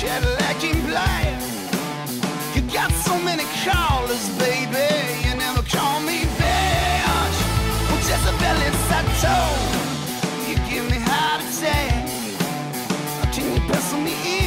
Cadillac in black. You got so many callers, baby. You never call me bitch. Well, Jezebel, it's I told. You give me heart attack. Can you pencil me in?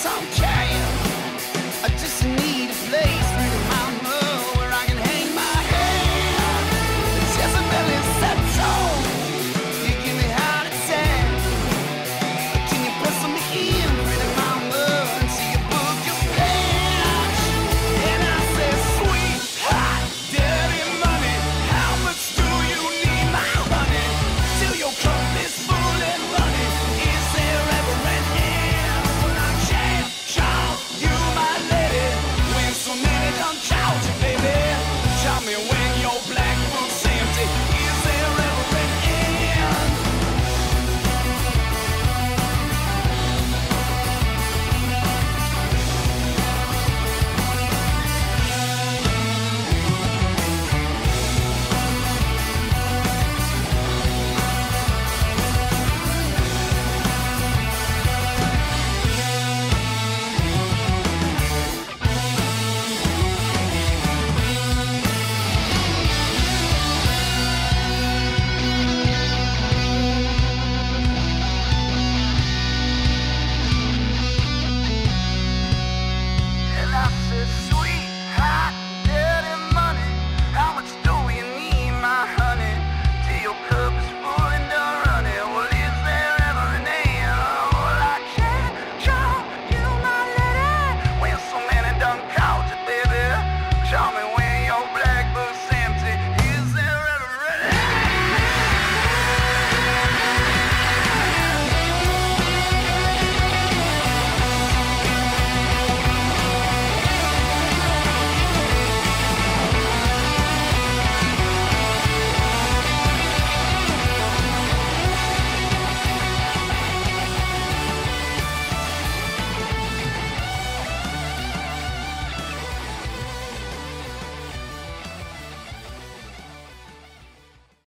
it's okay. shout, baby. Tell me away.